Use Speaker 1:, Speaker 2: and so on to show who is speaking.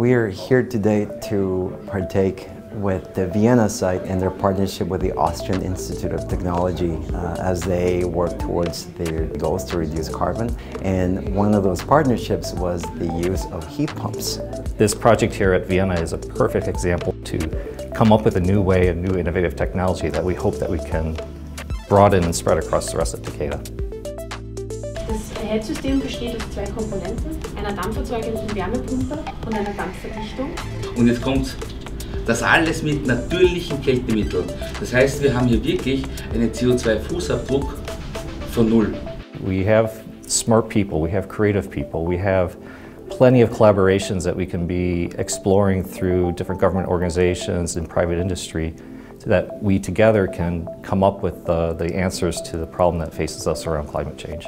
Speaker 1: We are here today to partake with the Vienna site and their partnership with the Austrian Institute of Technology uh, as they work towards their goals to reduce carbon. And one of those partnerships was the use of heat pumps.
Speaker 2: This project here at Vienna is a perfect example to come up with a new way, a new innovative technology that we hope that we can broaden and spread across the rest of Takeda.
Speaker 3: Das Heizsystem besteht aus zwei Komponenten, einer dampferzeugenden Wärmepumpe und einer Dampfverdichtung.
Speaker 4: Und jetzt kommt das alles mit natürlichen Kältemitteln. Das heißt, wir haben hier wirklich einen CO2-Fußabdruck von null.
Speaker 2: We have smart people, we have creative people, we have plenty of collaborations that we can be exploring through different government organizations and private industry so that we together can come up with the, the answers to the problem that faces us around climate change.